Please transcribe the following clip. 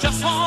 just one.